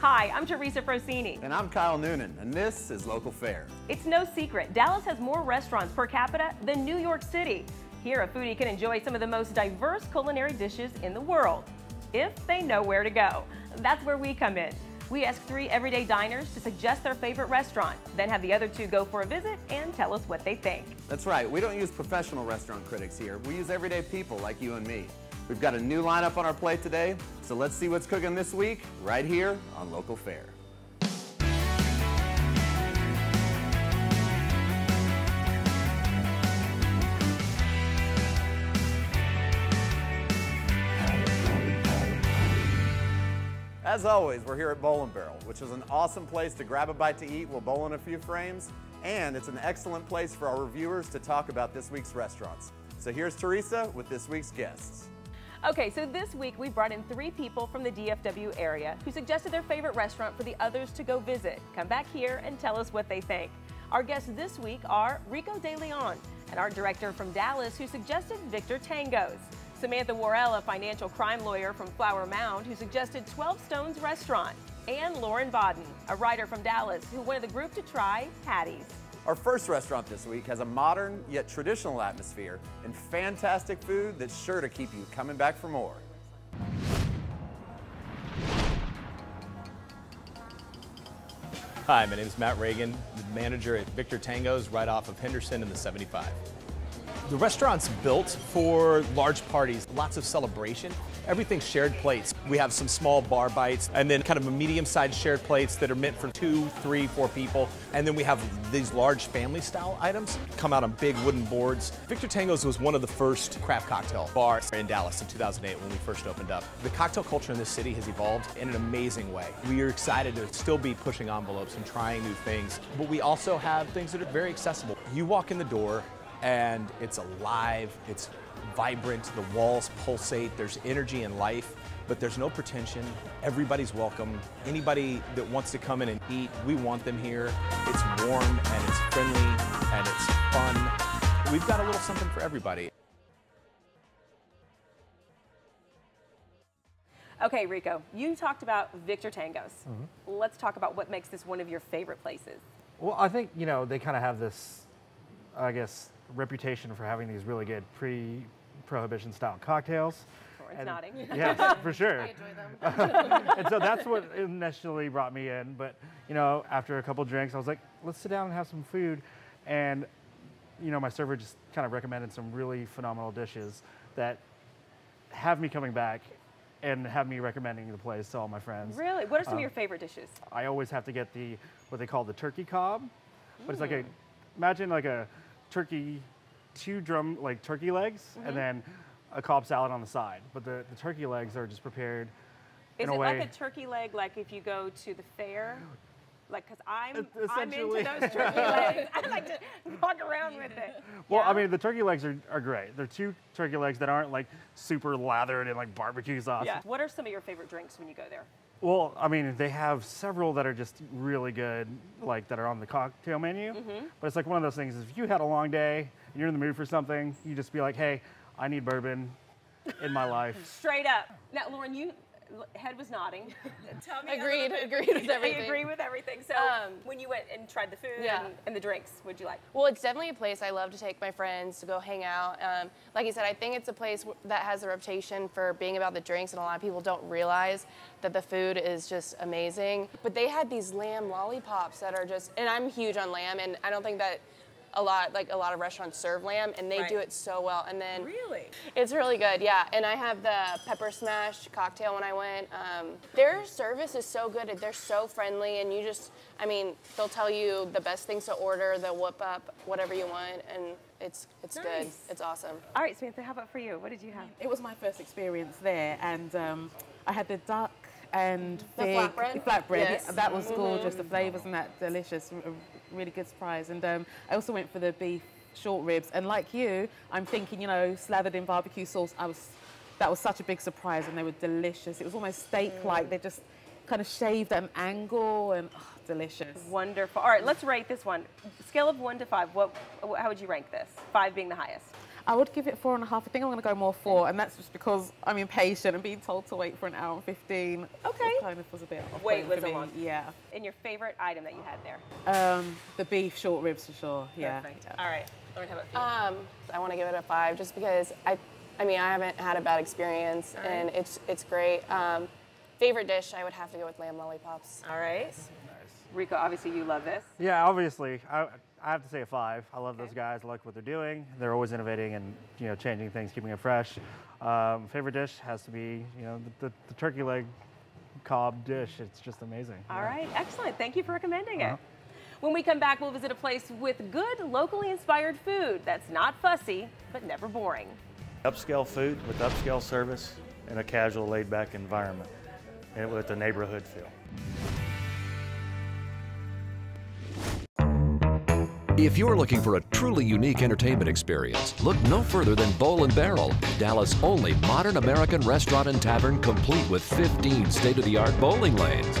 Hi, I'm Teresa Frosini. And I'm Kyle Noonan, and this is Local Fare. It's no secret, Dallas has more restaurants per capita than New York City. Here, a foodie can enjoy some of the most diverse culinary dishes in the world, if they know where to go. That's where we come in. We ask three everyday diners to suggest their favorite restaurant, then have the other two go for a visit and tell us what they think. That's right, we don't use professional restaurant critics here. We use everyday people like you and me. We've got a new lineup on our plate today, so let's see what's cooking this week right here on Local Fare. As always, we're here at Bowl and Barrel, which is an awesome place to grab a bite to eat while bowling a few frames, and it's an excellent place for our reviewers to talk about this week's restaurants. So here's Teresa with this week's guests. Okay, so this week we brought in three people from the DFW area who suggested their favorite restaurant for the others to go visit. Come back here and tell us what they think. Our guests this week are Rico DeLeon, an art director from Dallas who suggested Victor Tangos. Samantha Worrell, a financial crime lawyer from Flower Mound, who suggested 12 Stones Restaurant, and Lauryn Bodden, a writer from Dallas, who wanted the group to try Hattie's. Our first restaurant this week has a modern yet traditional atmosphere and fantastic food that's sure to keep you coming back for more. Hi, my name is Matt Reagan, the manager at Victor Tangos right off of Henderson in the 75. The restaurant's built for large parties, lots of celebration. Everything's shared plates. We have some small bar bites and then kind of a medium-sized shared plates that are meant for two, three, four people. And then we have these large family style items come out on big wooden boards. Victor Tangos was one of the first craft cocktail bars in Dallas in 2008 when we first opened up. The cocktail culture in this city has evolved in an amazing way. We are excited to still be pushing envelopes and trying new things, but we also have things that are very accessible. You walk in the door, and it's alive, it's vibrant, the walls pulsate, there's energy and life, but there's no pretension. Everybody's welcome. Anybody that wants to come in and eat, we want them here. It's warm and it's friendly and it's fun. We've got a little something for everybody. Okay, Rico, you talked about Victor Tangos. Mm -hmm. Let's talk about what makes this one of your favorite places. Well, I think, you know, they kind of have this, I guess, reputation for having these really good pre-prohibition style cocktails. And, nodding. Yes, for sure. I enjoy them. and so that's what initially brought me in. But you know, after a couple drinks, I was like, let's sit down and have some food. And you know, my server just kind of recommended some really phenomenal dishes that have me coming back and have me recommending the place to all my friends. Really? What are some um, of your favorite dishes? I always have to get the what they call the turkey Cobb, but it's like a imagine like a turkey, two drum like turkey legs, mm -hmm. and mm-hmm. then a Cobb salad on the side. But the, the turkey legs are just prepared. Is in it a way, like a turkey leg, like if you go to the fair? Like, cause I'm, I'm into those turkey legs. I like to walk around with it. Well, yeah? I mean, the turkey legs are, are great. They're two turkey legs that aren't like super lathered in like barbecue sauce. Yeah. What are some of your favorite drinks when you go there? Well, I mean, they have several that are just really good, like that are on the cocktail menu. Mm -hmm. But it's like one of those things. If you had a long day and you're in the mood for something, you just be like, hey, I need bourbon in my life. Straight up. Now, Lauryn, you head was nodding. Tell me. Agreed. Agreed with everything. I agree with everything. So um, when you went and tried the food yeah. and, and, the drinks, what'd you like? Well, it's definitely a place I love to take my friends to go hang out. Um, like you said, I think it's a place that has a reputation for being about the drinks, and a lot of people don't realize that the food is just amazing. But they had these lamb lollipops that are just, and I'm huge on lamb, and I don't think that a lot like a lot of restaurants serve lamb and they right. do it so well and then really it's really good yeah and i have the pepper smash cocktail when i went um, their service is so good they're so friendly and you just i mean they'll tell you the best things to order they'll whip up whatever you want and it's it's nice. good it's awesome all right samantha how about for you what did you have it was my first experience there and um, i had the duck and the fig, flatbread. flatbread. Yes. Yeah, that was mm -hmm. gorgeous. The flavors and that delicious really good surprise. And um, I also went for the beef short ribs. And like you, I'm thinking, you know, slathered in barbecue sauce. I was, that was such a big surprise, and they were delicious. It was almost steak-like. Mm. They just kind of shaved at an angle, and oh, delicious. Wonderful. All right, let's rate this one. Scale of one to five. What? How would you rank this? Five being the highest. I would give it four and a half. I think I'm going to go more four, and that's just because I'm impatient and being told to wait for an hour and 15. Okay. Kind of was a bit off Wait was for a long- Yeah. And your favorite item that you had there? Um, the beef short ribs for sure. Yeah. Perfect. All right. Lauryn, how about you? Um, I want to give it a five just because I, I mean, I haven't had a bad experience All right. and it's it's great. Um, favorite dish, I would have to go with lamb lollipops. All right. Nice. Rico, obviously you love this. Yeah, obviously, I, I have to say a five. I love those guys. I like what they're doing. They're always innovating and you know changing things, keeping it fresh. Um, favorite dish has to be you know the, the, the turkey leg Cobb dish. It's just amazing. All Yeah. right, excellent. Thank you for recommending Uh-huh. it. When we come back, we'll visit a place with good, locally inspired food that's not fussy, but never boring. Upscale food with upscale service in a casual, laid-back environment and with a neighborhood feel. If you're looking for a truly unique entertainment experience, look no further than Bowl and Barrel, Dallas' only modern American restaurant and tavern complete with 15 state-of-the-art bowling lanes.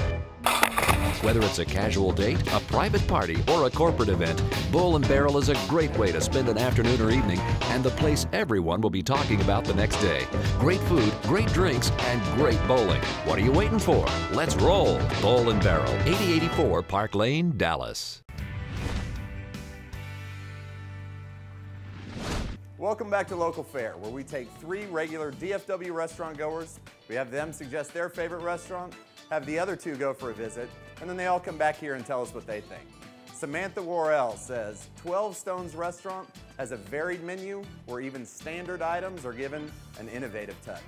Whether it's a casual date, a private party, or a corporate event, Bowl and Barrel is a great way to spend an afternoon or evening and the place everyone will be talking about the next day. Great food, great drinks, and great bowling. What are you waiting for? Let's roll! Bowl and Barrel, 8084 Park Lane, Dallas. Welcome back to Local Fare, where we take three regular DFW restaurant goers, we have them suggest their favorite restaurant, have the other two go for a visit, and then they all come back here and tell us what they think. Samantha Worrell says 12 Stones Restaurant has a varied menu where even standard items are given an innovative touch.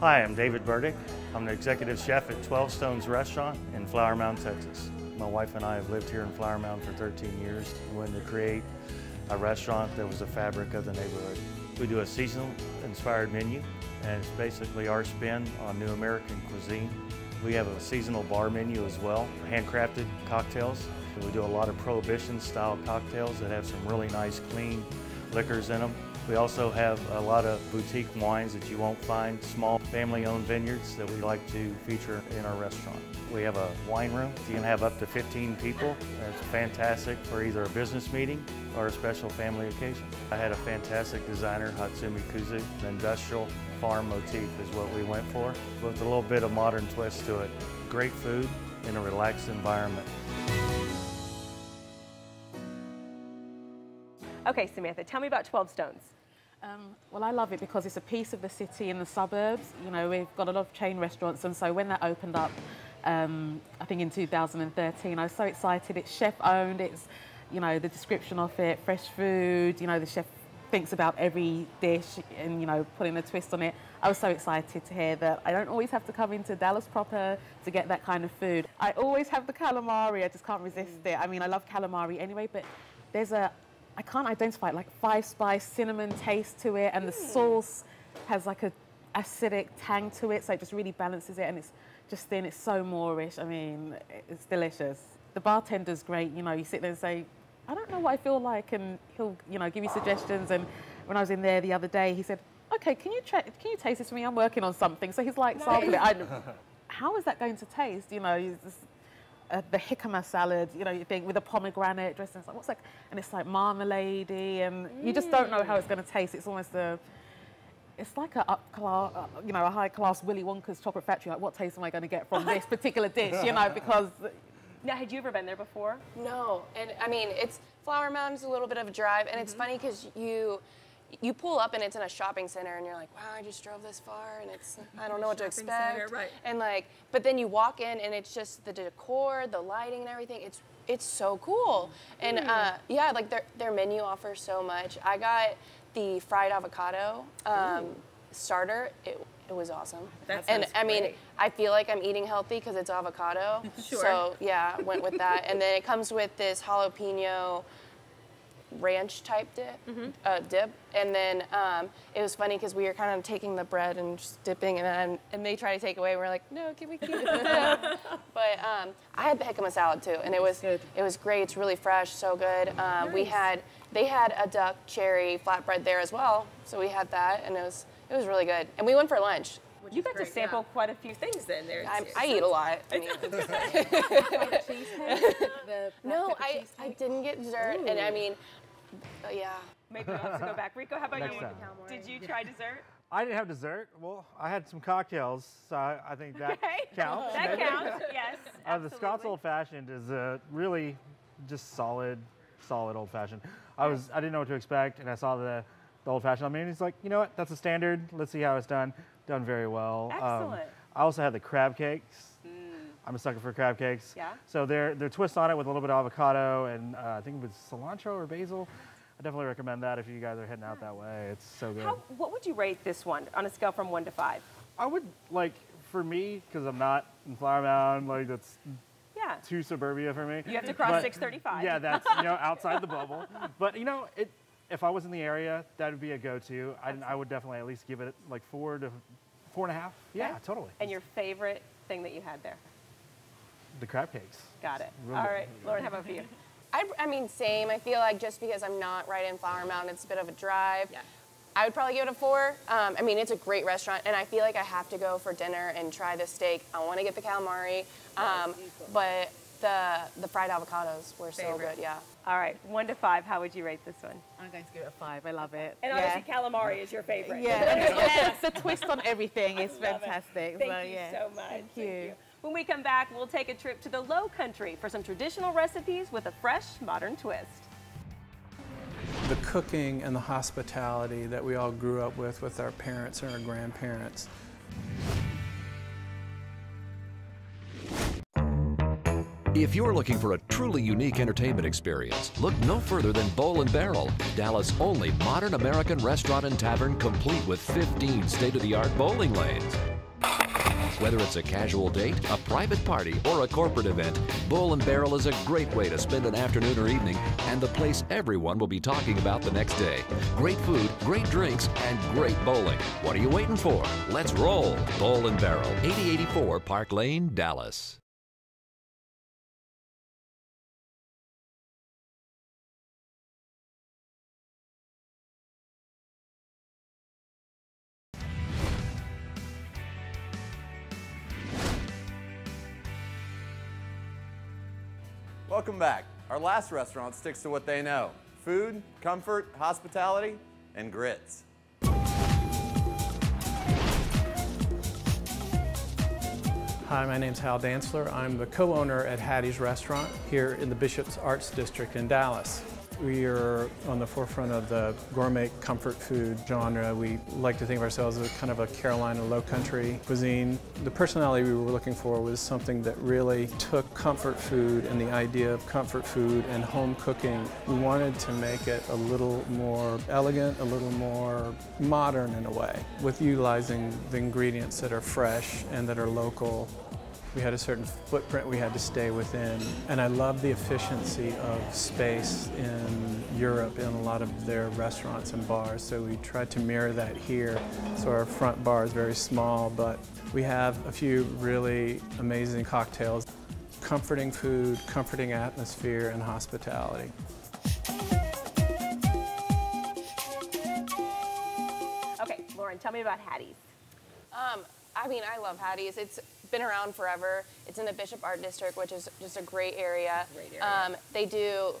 Hi, I'm David Burdick. I'm the executive chef at 12 Stones Restaurant in Flower Mound, Texas. My wife and I have lived here in Flower Mound for 13 years. We wanted to create a restaurant that was the fabric of the neighborhood. We do a seasonal inspired menu, and it's basically our spin on new American cuisine. We have a seasonal bar menu as well, handcrafted cocktails. We do a lot of prohibition style cocktails that have some really nice clean liquors in them. We also have a lot of boutique wines that you won't find, small family-owned vineyards that we like to feature in our restaurant. We have a wine room. You can have up to 15 people. It's fantastic for either a business meeting or a special family occasion. I had a fantastic designer, Hatsumi Kuzu. The industrial farm motif is what we went for, with a little bit of modern twist to it. Great food in a relaxed environment. Okay, Samantha, tell me about 12 Stones. Um, well, I love it because it's a piece of the city and the suburbs. You know, we've got a lot of chain restaurants, and so when that opened up, um, I think in 2013, I was so excited. It's chef owned. It's, you know, the description of it, fresh food. You know, the chef thinks about every dish and you know putting a twist on it. I was so excited to hear that I don't always have to come into Dallas proper to get that kind of food. I always have the calamari. I just can't resist it. I mean, I love calamari anyway, but there's a I can't identify it, like five spice cinnamon taste to it, and the hmm. sauce has like a acidic tang to it, so it just really balances it, and it's just thin. It's so moreish. I mean, it's delicious. The bartender's great. You know, you sit there and say, I don't know what I feel like, and he'll you know give you suggestions. And when I was in there the other day, he said, Okay, can you try, can you taste this for me? I'm working on something. So he's like, sample it. I, how is that going to taste? You know, he's just, uh, the jicama salad, you know, you think with a pomegranate dressing. It's like, what's that? And it's like marmalade and you just don't know how it's going to taste. It's almost a, it's like a up class, uh, you know, a high class Willy Wonka's chocolate factory. Like, what taste am I going to get from this particular dish? You know, because Now, had you ever been there before? No, and I mean it's Flower Mound's a little bit of a drive, and it's funny because you you pull up and it's in a shopping center, and you're like, wow, I just drove this far, and it's I don't know what to expect, center, right. And like, but then you walk in and it's just the decor, the lighting, and everything. It's it's so cool, and uh, yeah, like their their menu offers so much. I got the fried avocado um, starter. It, it was awesome. That and I mean, great. I feel like I'm eating healthy because it's avocado. Sure. So yeah, went with that. and then it comes with this jalapeno ranch type dip, uh, dip. And then um, it was funny because we were kind of taking the bread and just dipping, and then and they try to take away. We're like, no, can we keep it? but um, I had the jicama salad too, and it was good. it was great. It's really fresh, so good. Um, We had they had a duck cherry flatbread there as well, so we had that, and it was it was really good. And we went for lunch. Which you got to sample yeah. quite a few things then. There, I, I eat a lot. I mean, no, I, I didn't get dessert, Ooh. and I mean, uh, yeah. Maybe we'll have to go back. Rico, how about Next you? Time. Did you try dessert? I didn't have dessert. Well, I had some cocktails, so I, I think that okay. counts. that counts, yes. Uh, the Scott's Old Fashioned is a really just solid, solid old fashioned. I was I didn't know what to expect, and I saw the, the old fashioned. I mean, it's like you know what? That's a standard. Let's see how it's done. Done very well. Um, Excellent. Um, I also had the crab cakes. Mm. I'm a sucker for crab cakes. Yeah. So they're they're twist on it with a little bit of avocado and uh, I think it was cilantro or basil. I definitely recommend that if you guys are heading out that way. It's so good. How, what would you rate this one on a scale from one to five? I would like for me because I'm not in Flower Mound. Like that's yeah. too suburbia for me. You have to cross but, 635. Yeah, that's you know outside the bubble. But you know, it, if I was in the area, that would be a go-to. I, I, would definitely at least give it like four to four and a half. Yeah, okay. totally. And your favorite thing that you had there? The crab cakes. Got it. Really All right, Lauryn, how about for you? I, I mean, same. I feel like just because I'm not right in Flower Mountain, it's a bit of a drive. Yeah. I would probably give it a four. Um, I mean, it's a great restaurant, and I feel like I have to go for dinner and try the steak. I want to get the calamari, um, but the the fried avocados were Favorite. so good. Yeah. All right, one to five. How would you rate this one? I'm going to give it a five. I love it. And yeah. obviously, calamari is your favorite. Yeah, it's a twist on everything. It's fantastic. It. Thank so, you yeah. so much. Thank you. Thank you. When we come back, we'll take a trip to the Low Country for some traditional recipes with a fresh, modern twist. The cooking and the hospitality that we all grew up with with our parents and our grandparents. If you're looking for a truly unique entertainment experience, look no further than Bowl and Barrel, Dallas' only modern American restaurant and tavern complete with 15 state-of-the-art bowling lanes. Whether it's a casual date, a private party, or a corporate event, Bowl and Barrel is a great way to spend an afternoon or evening and the place everyone will be talking about the next day. Great food, great drinks, and great bowling. What are you waiting for? Let's roll. Bowl and Barrel, 8084 Park Lane, Dallas. Welcome back. Our last restaurant sticks to what they know. Food, comfort, hospitality, and grits. Hi, my name is Hal Dantzler. I'm the co-owner at Hattie's Restaurant here in the Bishop's Arts District in Dallas. We are on the forefront of the gourmet comfort food genre. We like to think of ourselves as kind of a Carolina low country cuisine. The personality we were looking for was something that really took comfort food and the idea of comfort food and home cooking. We wanted to make it a little more elegant, a little more modern in a way, with utilizing the ingredients that are fresh and that are local we had a certain footprint we had to stay within. And I love the efficiency of space in Europe in a lot of their restaurants and bars. So we tried to mirror that here. So our front bar is very small, but we have a few really amazing cocktails. Comforting food, comforting atmosphere, and hospitality. Okay, Lauryn, tell me about Hattie's. Um, I mean, I love Hattie's. It's been around forever. It's in the Bishop Art District, which is just a great area. Great area. Um, they do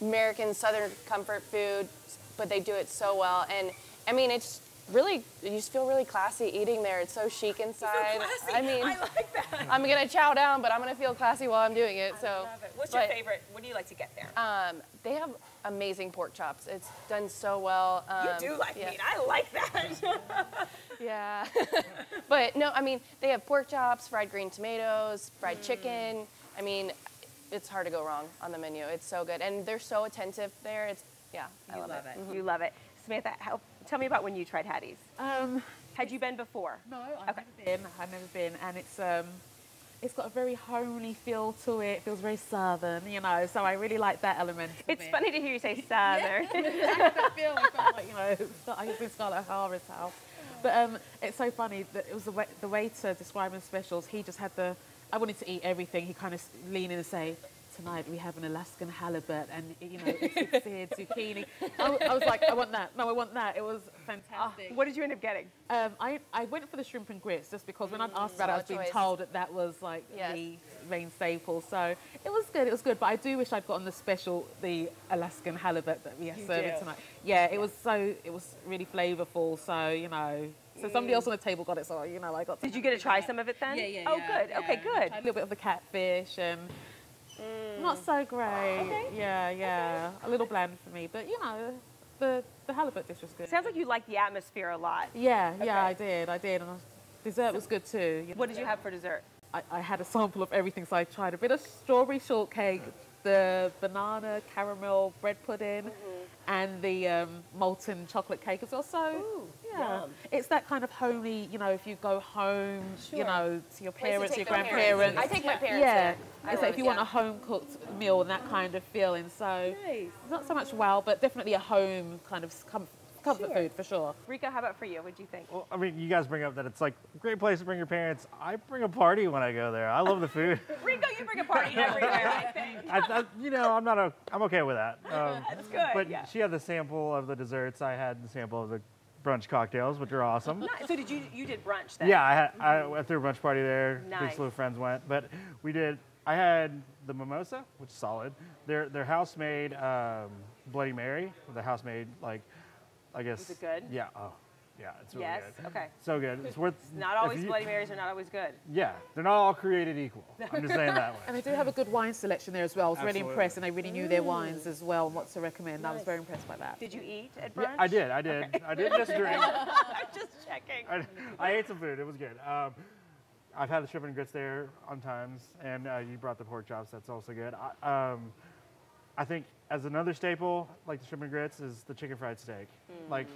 American Southern comfort food, but they do it so well. And I mean, it's really you just feel really classy eating there. It's so chic inside. So I mean, I like that. I'm gonna chow down, but I'm gonna feel classy while I'm doing it. I so, love it. what's but, your favorite? What do you like to get there? Um, they have amazing pork chops. It's done so well. Um, you do like yeah. meat. I like that. yeah, but no, I mean they have pork chops, fried green tomatoes, fried mm. chicken. I mean, it's hard to go wrong on the menu. It's so good, and they're so attentive there. It's yeah, I love, love, it. it. Mm -hmm. You love it, Samantha. How, tell me about when you tried Hattie's. Um, Had you been before? No, I've okay. never been. I've never been, and it's um, it's got a very homely feel to it. It feels very southern, you know. So I really like that element. It's funny to hear you say southern. yeah, I feel like, you know, I guess it's Scarlett O'Hara's house. But um, it's so funny that it was the, way, the waiter describing specials. He just had the. I wanted to eat everything. He kind of lean in and say, tonight we have an Alaskan halibut and you know it's, it's seared zucchini. I, I was like, I want that. No, I want that. It was fantastic. Ah, what did you end up getting? Um, I, I went for the shrimp and grits just because when I mm, asked about it, I was being told that that was like Yes. the main staple. So it was good, it was good. But I do wish I'd gotten the special, the Alaskan halibut that we are You serving do. tonight. Yeah, it was so, it was really flavorful. So, you know, so somebody mm. else on the table got it. So, you know, I got Did you get to try some of it then? Yeah, yeah, Oh, yeah, good. Okay, good. A little bit of the catfish and mm. not so great. Okay. Yeah, yeah. A little bland for me. But, you know, the, the halibut dish was good. Sounds like you like the atmosphere a lot. Yeah, yeah, I did. I did. And dessert was good too. What did you have for dessert? I, I had a sample of everything, so I tried a bit of strawberry shortcake, the banana caramel bread pudding, and the um, molten chocolate cake as well. So, yeah, yum. it's that kind of homely, you know, if you go home, you know, to your Place to parents, your take my parents. grandparents. I take my parents Yeah, there. I it's like if it, you want a home cooked meal and that kind of feeling. So, Nice. not so much wow, but definitely a home kind of com- comfort Sure. food for sure. Rico, how about for you? What do you think? Well, I mean, you guys bring up that it's like a great place to bring your parents. I bring a party when I go there. I love the food. Rico, you bring a party everywhere, I think. I, I, you know, I'm not a, I'm okay with that. Um, That's good. but yeah. she had the sample of the desserts. I had the sample of the brunch cocktails, which are awesome. Nice. So did you you did brunch then? Yeah, I, had, I went through a brunch party there. Nice. Big slew of friends went, but we did. I had the mimosa, which is solid. Their their house made um, Bloody Mary. The house made like, I guess. it good? Yeah. Oh, yeah. It's really Yes. good. Okay. So good. It's worth. Not always you- Bloody Marys are not always good. Yeah, they're not all created equal. I'm just saying that way. And they do have a good wine selection there as well. I was really impressed, and they really knew their wines as well and what to recommend. I was very impressed by that. Did you eat at brunch? Yeah, I did. I did. I did just drink. I'm just checking. I, I ate some food. It was good. Um, I've had the shrimp and grits there on times, and uh, you brought the pork chops. That's also good. I, um, I think as another staple, like the shrimp and grits, is the chicken fried steak. Like,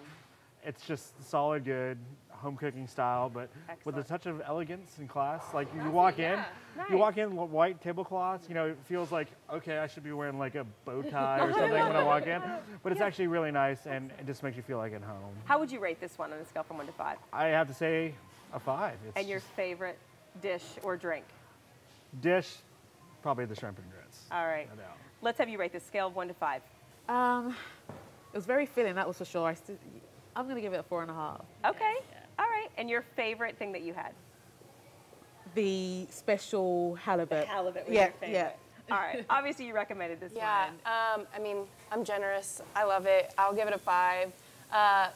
it's just solid, good home cooking style, but with a touch of elegance and class. Like you walk in, Nice. you walk in white tablecloths. You know, it feels like okay, I should be wearing like a bow tie or something when I walk in. But it's actually really nice, and it just makes you feel like at home. How would you rate this one on a scale from one to five? I have to say, a five. It's And your just- favorite dish or drink? dish, probably the shrimp and grits. All right. No doubt. Let's have you rate this scale of one to five. Um, it was very filling, that was for sure. I still, I'm going to give it a four and a half. Okay. All right. And your favorite thing that you had? The special halibut. Halibut was yeah, your favorite. All right. Obviously, you recommended this Yeah, one. um, I mean, I'm generous. I love it. I'll give it a five. Uh,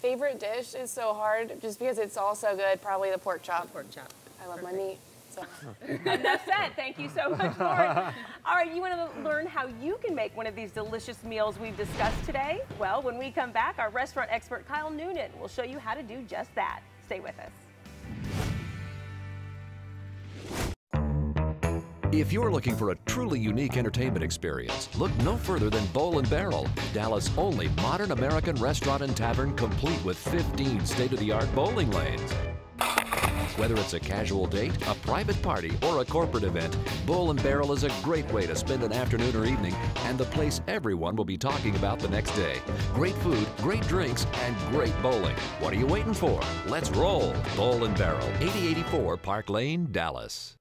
favorite dish is so hard just because it's all so good. Probably the pork chop. Pork chop. I love my meat. Enough said. Thank you so much, Lauryn. All right, you want to learn how you can make one of these delicious meals we've discussed today? Well, when we come back, our restaurant expert Kyle Noonan will show you how to do just that. Stay with us. If you're looking for a truly unique entertainment experience, look no further than Bowl and Barrel, Dallas' only modern American restaurant and tavern complete with 15 state-of-the-art bowling lanes. Whether it's a casual date, a private party, or a corporate event, Bowl and Barrel is a great way to spend an afternoon or evening and the place everyone will be talking about the next day. Great food, great drinks, and great bowling. What are you waiting for? Let's roll. Bowl and Barrel, 8084 Park Lane, Dallas.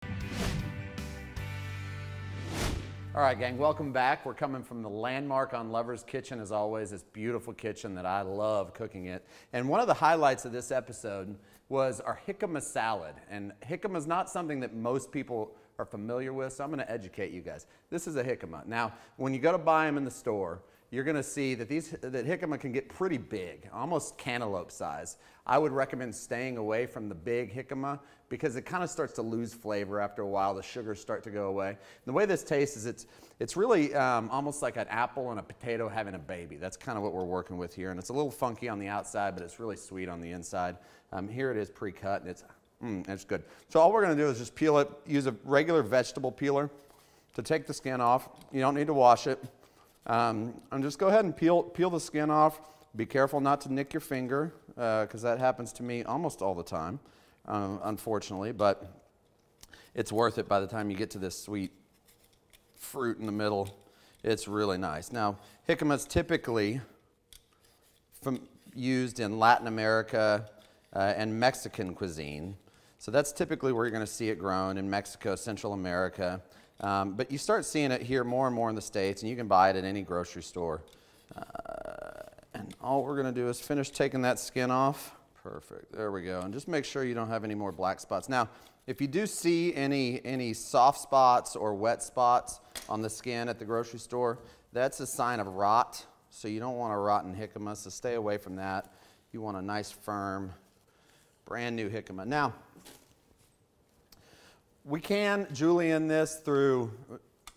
All right, gang, welcome back. We're coming from the landmark on Lover's Kitchen, as always, this beautiful kitchen that I love cooking it. And one of the highlights of this episode was our jicama salad. And jicama is not something that most people are familiar with, so I'm going to educate you guys. This is a jicama. Now, when you go to buy them in the store, you're going to see that these that jicama can get pretty big, almost cantaloupe size. I would recommend staying away from the big jicama because it kind of starts to lose flavor after a while. The sugars start to go away. And the way this tastes is it's it's really um, almost like an apple and a potato having a baby. That's kind of what we're working with here, and it's a little funky on the outside, but it's really sweet on the inside. Um, here it is pre-cut, and it's mm, it's good. So all we're going to do is just peel it. Use a regular vegetable peeler to take the skin off. You don't need to wash it. Um, and just go ahead and peel, peel the skin off. Be careful not to nick your finger, because that happens to me almost all the time, uh, unfortunately. But it's worth it by the time you get to this sweet fruit in the middle. It's really nice. Now, jicama is typically from, used in Latin America uh, and Mexican cuisine. So that's typically where you're going to see it grown in Mexico, Central America. Um, but you start seeing it here more and more in the States, and you can buy it at any grocery store. Uh, and all we're going to do is finish taking that skin off. Perfect. There we go. And just make sure you don't have any more black spots. Now, if you do see any, any soft spots or wet spots on the skin at the grocery store, that's a sign of rot. So you don't want a rotten jicama, so stay away from that. You want a nice, firm, brand new jicama. Now, we can julienne this through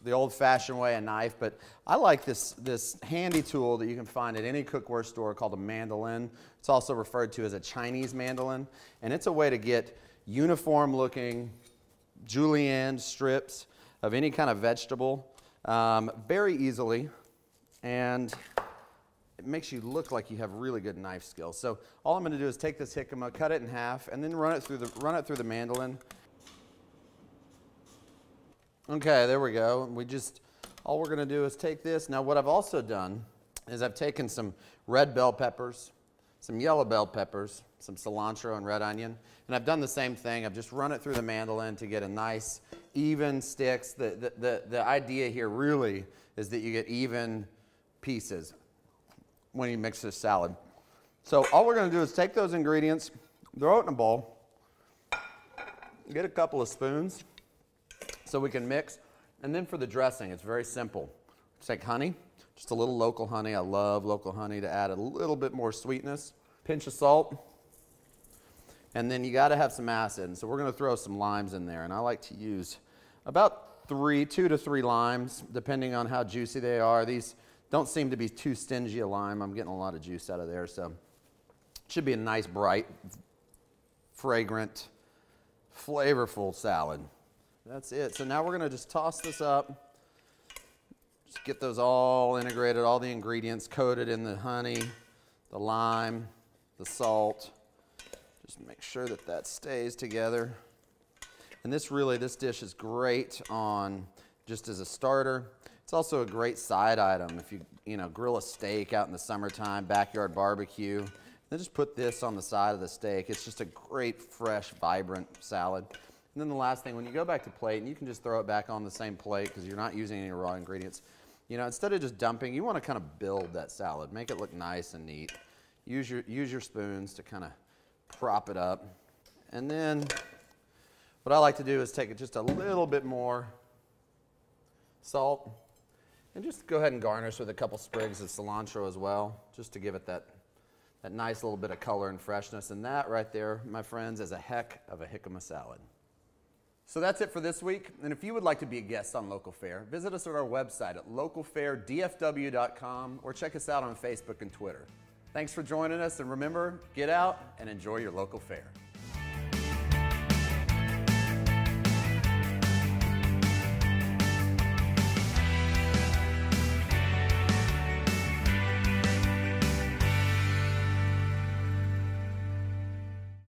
the old-fashioned way, a knife, but I like this, this handy tool that you can find at any cookware store called a mandolin. It's also referred to as a Chinese mandolin, and it's a way to get uniform-looking julienne strips of any kind of vegetable um, very easily, and it makes you look like you have really good knife skills. So all I'm going to do is take this jicama, cut it in half, and then run it through the, run it through the mandolin. Okay, there we go. We just, all we're gonna do is take this. Now what I've also done is I've taken some red bell peppers, some yellow bell peppers, some cilantro and red onion, and I've done the same thing. I've just run it through the mandolin to get a nice, even sticks. The, the, the, the idea here really is that you get even pieces when you mix this salad. So all we're gonna do is take those ingredients, throw it in a bowl, get a couple of spoons, so we can mix. And then for the dressing, it's very simple. take honey, just a little local honey. I love local honey to add a little bit more sweetness. Pinch of salt. And then you got to have some acid. And so we're going to throw some limes in there. And I like to use about three, two to three limes, depending on how juicy they are. These don't seem to be too stingy a lime. I'm getting a lot of juice out of there. So it should be a nice, bright, fragrant, flavorful salad. That's it. So now we're going to just toss this up. Just get those all integrated, all the ingredients coated in the honey, the lime, the salt. Just make sure that that stays together. And this really, this dish is great on just as a starter. It's also a great side item if you, you know, grill a steak out in the summertime, backyard barbecue. Then just put this on the side of the steak. It's just a great, fresh, vibrant salad. And then the last thing, when you go back to plate, and you can just throw it back on the same plate because you're not using any raw ingredients, you know, instead of just dumping, you want to kind of build that salad, make it look nice and neat. Use your, use your spoons to kind of prop it up. And then what I like to do is take it just a little bit more salt and just go ahead and garnish with a couple sprigs of cilantro as well, just to give it that, that nice little bit of color and freshness. And that right there, my friends, is a heck of a jicama salad. So that's it for this week. And if you would like to be a guest on Local Fare, visit us at our website at localfaredfw.com or check us out on Facebook and Twitter. Thanks for joining us, and remember, get out and enjoy your local fare.